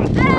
Ah!